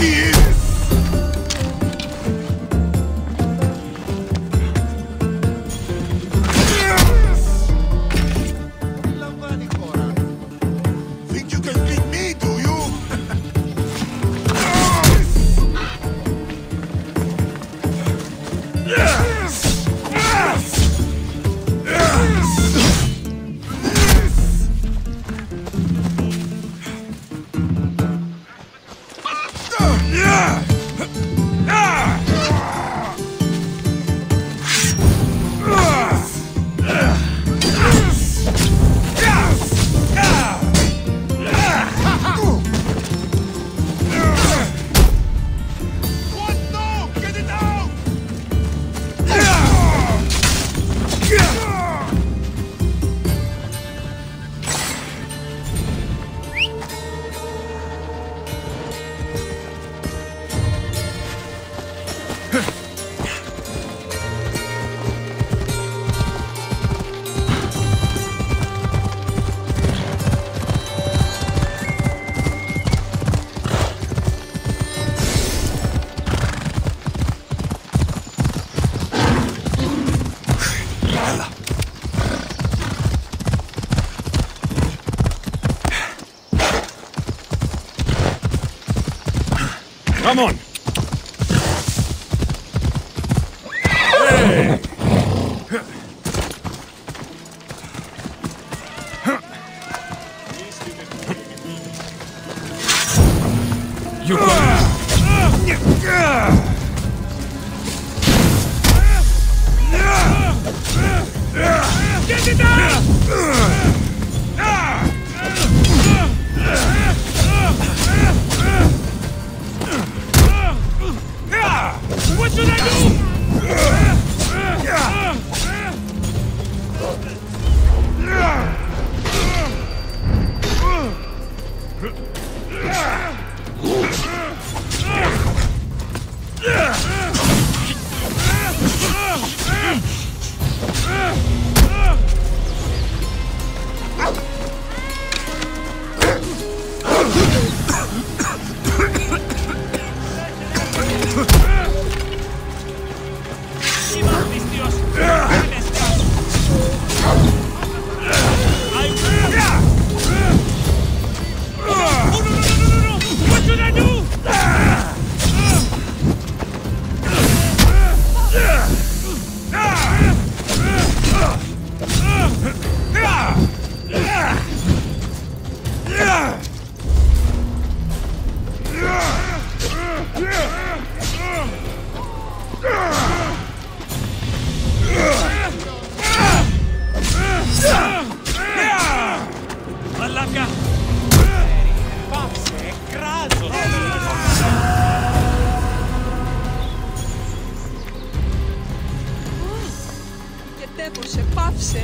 He. Yeah. Come on. You Ugh! ξέπωσε, πάυσε.